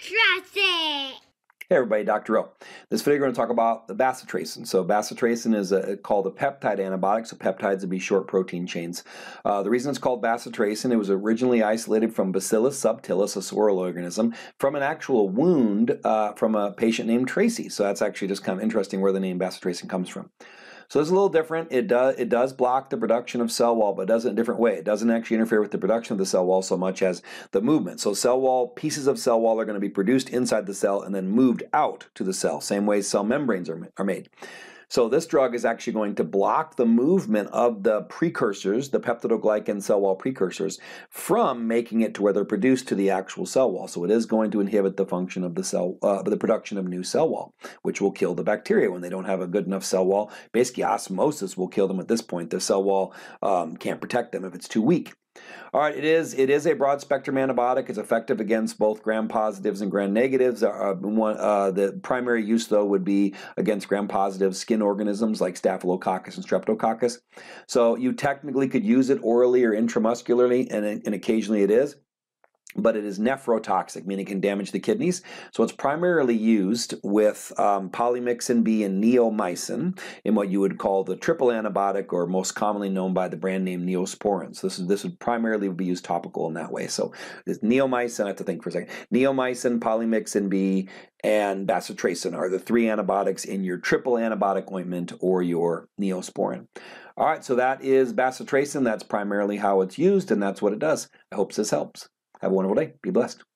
Jurassic. Hey everybody, Dr. O. This video we're going to talk about the bacitracin. So bacitracin is a, called a peptide antibiotic, so peptides would be short protein chains. Uh, the reason it's called bacitracin, it was originally isolated from Bacillus subtilis, a sorrel organism, from an actual wound uh, from a patient named Tracy. So that's actually just kind of interesting where the name bacitracin comes from. So it's a little different. It does it does block the production of cell wall, but it does it in a different way. It doesn't actually interfere with the production of the cell wall so much as the movement. So cell wall pieces of cell wall are going to be produced inside the cell and then moved out to the cell. Same way cell membranes are, are made. So this drug is actually going to block the movement of the precursors, the peptidoglycan cell wall precursors, from making it to where they're produced to the actual cell wall. So it is going to inhibit the function of the cell, uh, the production of new cell wall, which will kill the bacteria when they don't have a good enough cell wall. Basically, osmosis will kill them at this point. The cell wall um, can't protect them if it's too weak. All right, it is it is a broad spectrum antibiotic. It's effective against both gram positives and gram negatives. Uh, one, uh, the primary use though would be against gram positive skin organisms like Staphylococcus and Streptococcus. So you technically could use it orally or intramuscularly, and, and occasionally it is but it is nephrotoxic, meaning it can damage the kidneys. So it's primarily used with um, polymyxin B and neomycin in what you would call the triple antibiotic, or most commonly known by the brand name Neosporin. So this is this would primarily be used topical in that way. So it's neomycin. I have to think for a second. Neomycin, polymyxin B, and bacitracin are the three antibiotics in your triple antibiotic ointment or your Neosporin. All right, so that is bacitracin. That's primarily how it's used, and that's what it does. I hope this helps. Have a wonderful day. Be blessed.